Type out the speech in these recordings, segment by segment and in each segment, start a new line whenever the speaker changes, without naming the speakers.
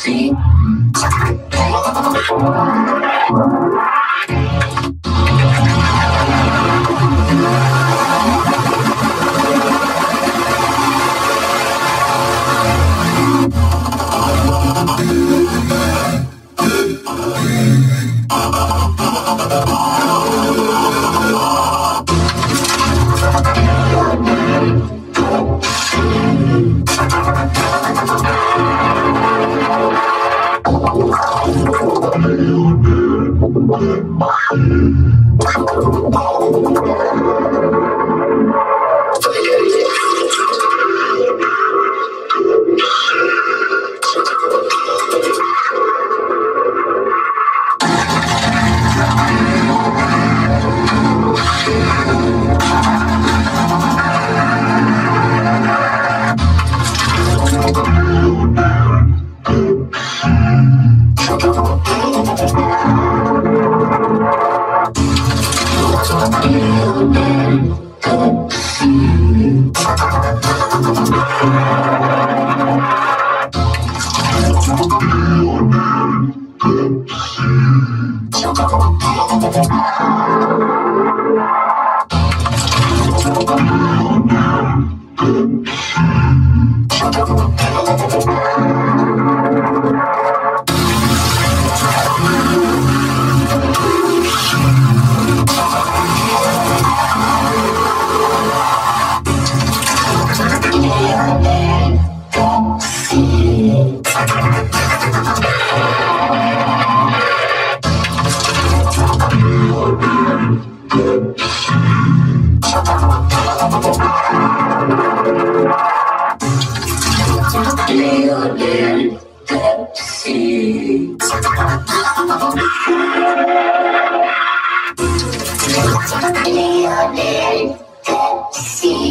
see. Oh, my God. Pepsi. Little Pepsi. Little Pepsi.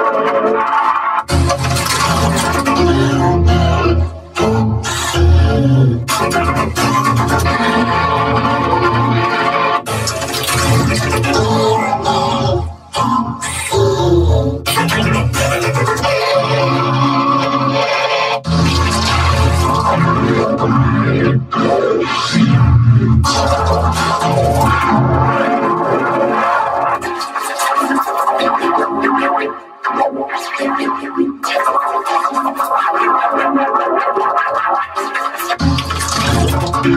Thank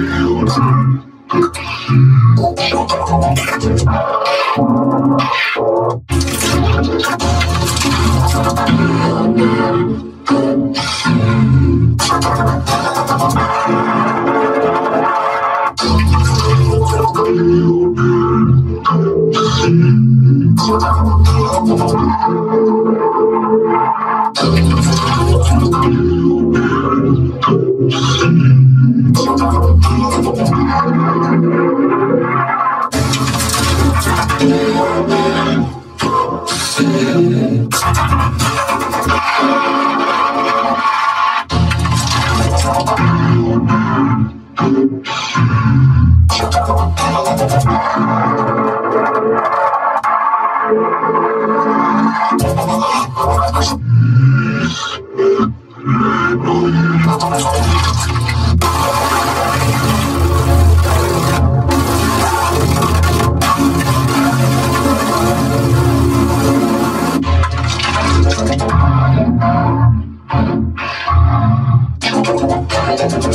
you. Thank